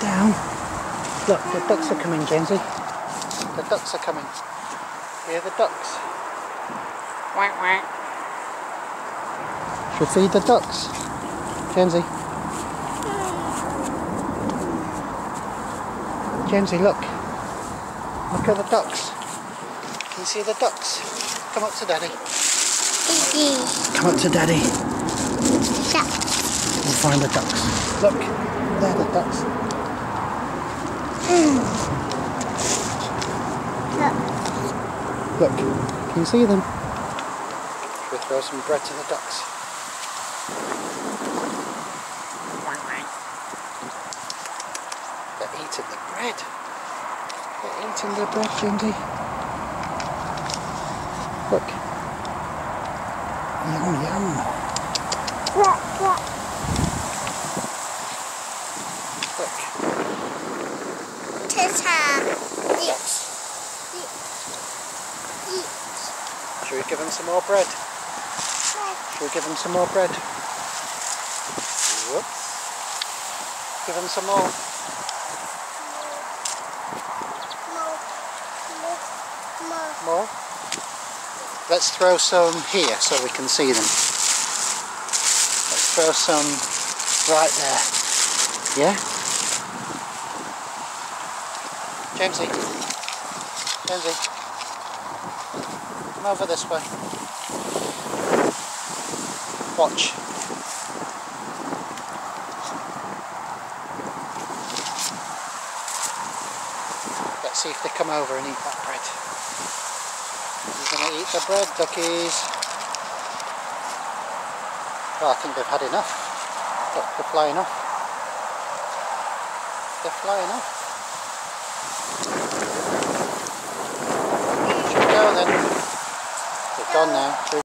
down. Look, the ducks are coming, Kenzie. The ducks are coming. Hear the ducks. Quack, quack. Should feed the ducks. Kenzie. Kenzie, look. Look at the ducks. Can you see the ducks? Come up to daddy. Come up to daddy. We'll find the ducks. Look, there the ducks. Look, can you see them? Should we throw some bread to the ducks? They're eating the bread. They're eating the bread, Jindy. Look. Yum, yum. Look. Ducks. Should we give them some more bread? Should we give them some more bread? Whoop. Give them some more. more. more. More? Let's throw some here so we can see them. Let's throw some right there. Yeah? Jamesy. Jamesy. Come over this way. Watch. Let's see if they come over and eat that bread. You're going to eat the bread, duckies. Well, I think they've had enough. They're flying off. They're flying off. Then? Now.